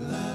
Love.